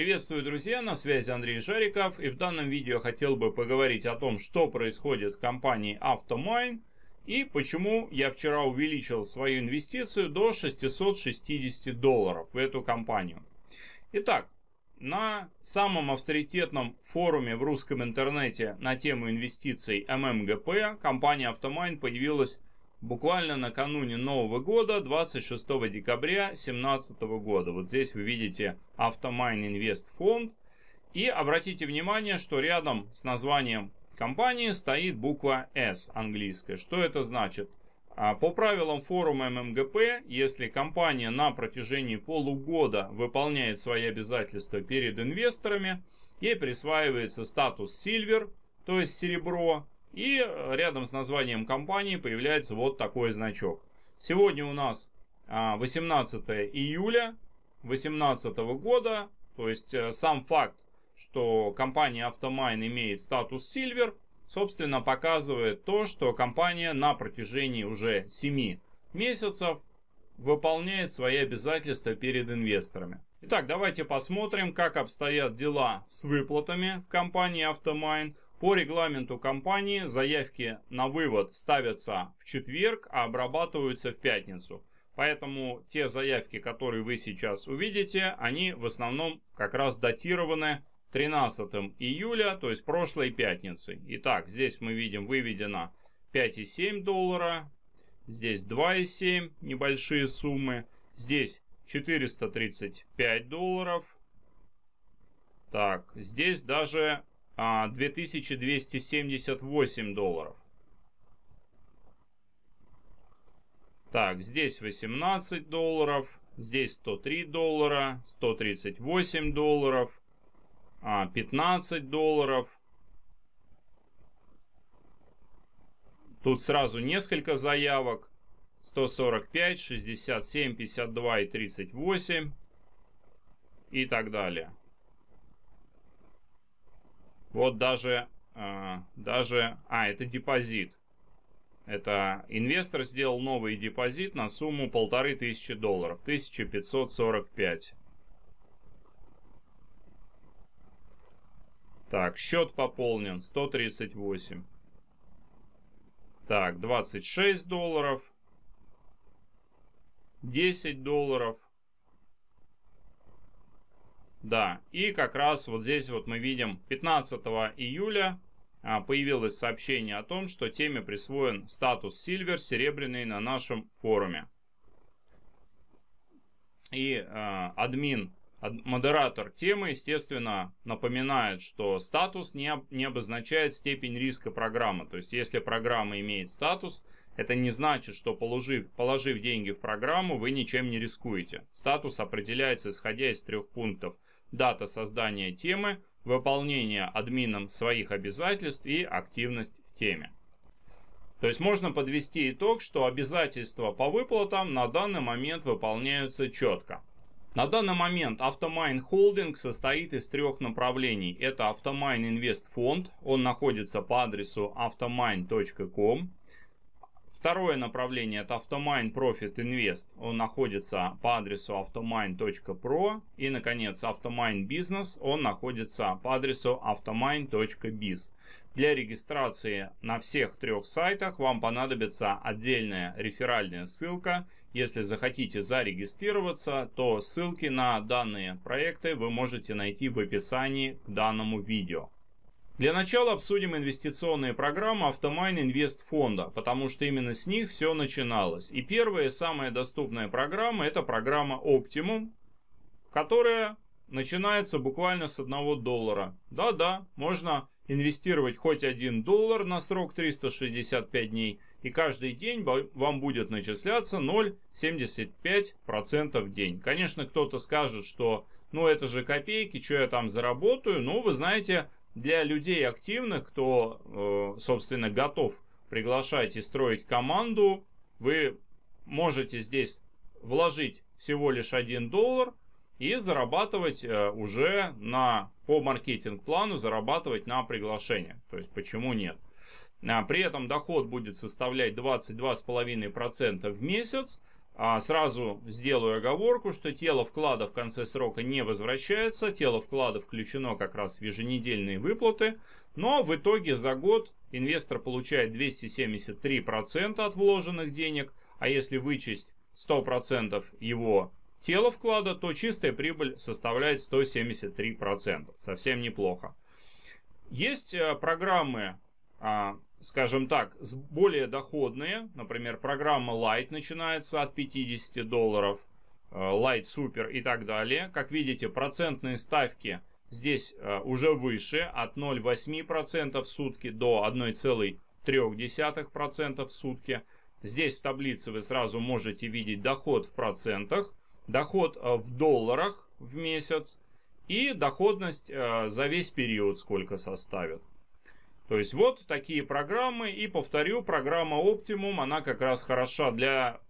Приветствую, друзья! На связи Андрей Жариков. И в данном видео хотел бы поговорить о том, что происходит в компании Avtomain и почему я вчера увеличил свою инвестицию до 660 долларов в эту компанию. Итак, на самом авторитетном форуме в русском интернете на тему инвестиций MMGP компания Avtomain появилась буквально накануне Нового года, 26 декабря 2017 года. Вот здесь вы видите Avtomain Invest фонд. И обратите внимание, что рядом с названием компании стоит буква S английская. Что это значит? А, по правилам форума ММГП, если компания на протяжении полугода выполняет свои обязательства перед инвесторами, ей присваивается статус Silver, то есть серебро, и рядом с названием компании появляется вот такой значок. Сегодня у нас 18 а, июля 2018 года. То есть э, сам факт, что компания Автомайн имеет статус Silver, собственно показывает то, что компания на протяжении уже 7 месяцев выполняет свои обязательства перед инвесторами. Итак, давайте посмотрим, как обстоят дела с выплатами в компании Автомайн. По регламенту компании заявки на вывод ставятся в четверг, а обрабатываются в пятницу. Поэтому те заявки, которые вы сейчас увидите, они в основном как раз датированы 13 июля, то есть прошлой пятницы. Итак, здесь мы видим выведено 5,7 доллара, здесь 2,7 небольшие суммы, здесь 435 долларов. Так, здесь даже 2278 а, долларов. Так, здесь 18 долларов, здесь 103 доллара, 138 долларов, 15 а, долларов. Тут сразу несколько заявок. 145, 67, 52 и 38 и так далее. Вот даже, э, даже, а, это депозит. Это инвестор сделал новый депозит на сумму полторы тысячи долларов, 1545. Так, счет пополнен 138. Так, 26 долларов. 10 долларов. Да, и как раз вот здесь вот мы видим 15 июля а, появилось сообщение о том, что теме присвоен статус Silver, серебряный на нашем форуме. И э, админ Модератор темы, естественно, напоминает, что статус не, не обозначает степень риска программы. То есть, если программа имеет статус, это не значит, что положив, положив деньги в программу, вы ничем не рискуете. Статус определяется исходя из трех пунктов. Дата создания темы, выполнение админом своих обязательств и активность в теме. То есть можно подвести итог, что обязательства по выплатам на данный момент выполняются четко. На данный момент Avtomain Холдинг состоит из трех направлений. Это Avtomain Invest Фонд, он находится по адресу avtomain.com. Второе направление это Avtomain Profit Invest. Он находится по адресу avtomain.pro. И, наконец, Avtomain Business. Он находится по адресу avtomain.biz. Для регистрации на всех трех сайтах вам понадобится отдельная реферальная ссылка. Если захотите зарегистрироваться, то ссылки на данные проекты вы можете найти в описании к данному видео. Для начала обсудим инвестиционные программы Автомайн Инвест фонда, потому что именно с них все начиналось. И первая самая доступная программа это программа Optimum, которая начинается буквально с 1 доллара. Да-да, можно инвестировать хоть 1 доллар на срок 365 дней, и каждый день вам будет начисляться 0,75% в день. Конечно, кто-то скажет, что ну это же копейки, что я там заработаю. Ну, вы знаете, для людей активных, кто, э, собственно, готов приглашать и строить команду, вы можете здесь вложить всего лишь 1 доллар и зарабатывать э, уже на, по маркетинг-плану, зарабатывать на приглашение. То есть, почему нет? А, при этом доход будет составлять 22,5% в месяц, сразу сделаю оговорку, что тело вклада в конце срока не возвращается, тело вклада включено как раз в еженедельные выплаты, но в итоге за год инвестор получает 273% от вложенных денег, а если вычесть 100% его тела вклада, то чистая прибыль составляет 173%. Совсем неплохо. Есть э, программы а, скажем так, более доходные. Например, программа Light начинается от 50 долларов, э, Light Super и так далее. Как видите, процентные ставки здесь э, уже выше, от 0,8% в сутки до 1,3% в сутки. Здесь в таблице вы сразу можете видеть доход в процентах, доход э, в долларах в месяц и доходность за весь период сколько составит. То есть вот такие программы. И повторю, программа Optimum, она как раз хороша для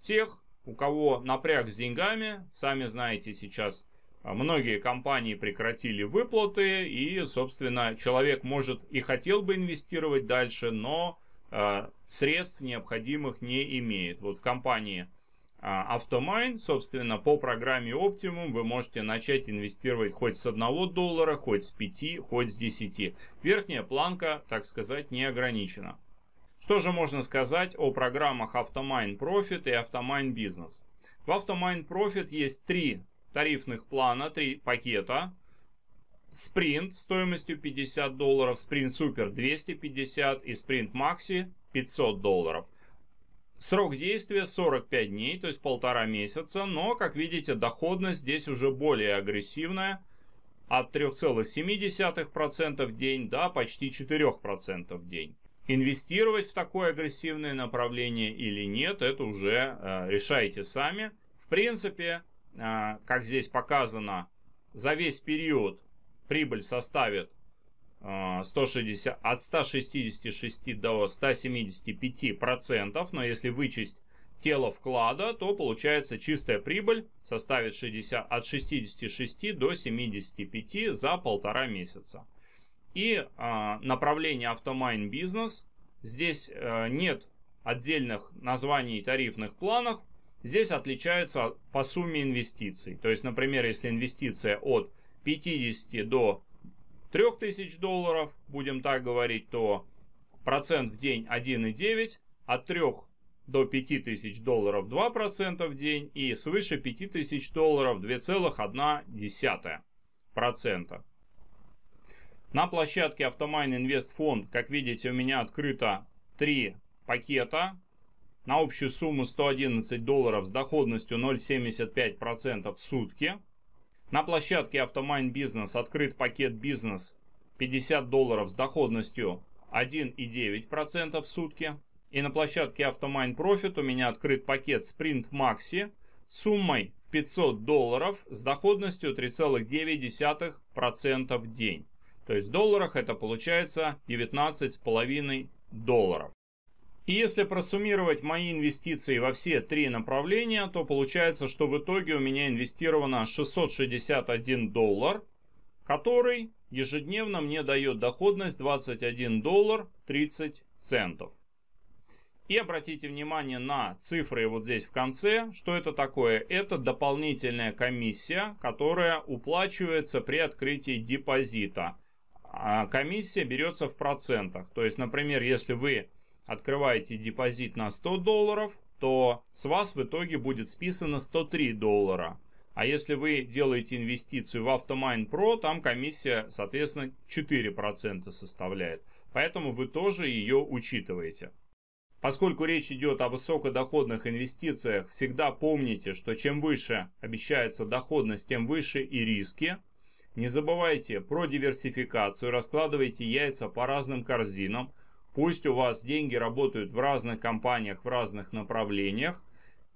тех, у кого напряг с деньгами. Сами знаете, сейчас а, многие компании прекратили выплаты. И, собственно, человек может и хотел бы инвестировать дальше, но э, средств необходимых не имеет. Вот в компании Avtomain, собственно, по программе Optimum вы можете начать инвестировать хоть с 1 доллара, хоть с 5, хоть с 10. Верхняя планка, так сказать, не ограничена. Что же можно сказать о программах Avtomain Profit и Avtomain Business? В Avtomain Profit есть три тарифных плана, три пакета. Sprint стоимостью 50 долларов, Sprint Super 250 и Sprint Maxi 500 долларов – Срок действия 45 дней, то есть полтора месяца, но, как видите, доходность здесь уже более агрессивная. От 3,7% в день до почти 4% в день. Инвестировать в такое агрессивное направление или нет, это уже э, решайте сами. В принципе, э, как здесь показано, за весь период прибыль составит 160, от 166 до 175 процентов, но если вычесть тело вклада, то получается чистая прибыль составит 60, от 66 до 75 за полтора месяца. И э, направление автомайн бизнес. Здесь э, нет отдельных названий тарифных планов. Здесь отличается по сумме инвестиций. То есть, например, если инвестиция от 50 до 3000 долларов, будем так говорить, то процент в день 1,9, от 3 до 5000 долларов 2% в день и свыше 5000 долларов 2,1%. На площадке Автомайн Инвест Фонд, как видите, у меня открыто 3 пакета на общую сумму 111 долларов с доходностью 0,75% в сутки. На площадке Автомайн Бизнес открыт пакет бизнес 50 долларов с доходностью 1,9% в сутки. И на площадке Автомайн Profit у меня открыт пакет Sprint Maxi суммой в 500 долларов с доходностью 3,9% в день. То есть в долларах это получается 19,5 долларов. И если просуммировать мои инвестиции во все три направления, то получается, что в итоге у меня инвестировано 661 доллар, который ежедневно мне дает доходность 21 доллар 30 центов. И обратите внимание на цифры вот здесь в конце. Что это такое? Это дополнительная комиссия, которая уплачивается при открытии депозита. А комиссия берется в процентах. То есть, например, если вы открываете депозит на 100 долларов, то с вас в итоге будет списано 103 доллара. А если вы делаете инвестицию в Автомайн Pro, там комиссия, соответственно, 4% составляет. Поэтому вы тоже ее учитываете. Поскольку речь идет о высокодоходных инвестициях, всегда помните, что чем выше обещается доходность, тем выше и риски. Не забывайте про диверсификацию, раскладывайте яйца по разным корзинам. Пусть у вас деньги работают в разных компаниях, в разных направлениях.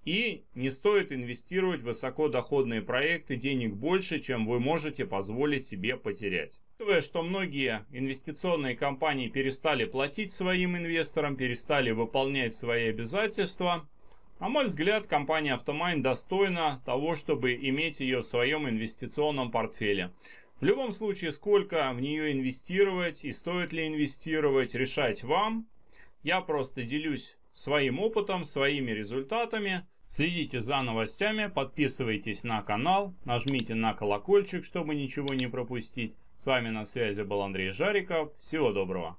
И не стоит инвестировать в высокодоходные проекты денег больше, чем вы можете позволить себе потерять. Учитывая, что многие инвестиционные компании перестали платить своим инвесторам, перестали выполнять свои обязательства, на мой взгляд, компания Автомайн достойна того, чтобы иметь ее в своем инвестиционном портфеле. В любом случае, сколько в нее инвестировать и стоит ли инвестировать, решать вам. Я просто делюсь своим опытом, своими результатами. Следите за новостями, подписывайтесь на канал, нажмите на колокольчик, чтобы ничего не пропустить. С вами на связи был Андрей Жариков. Всего доброго.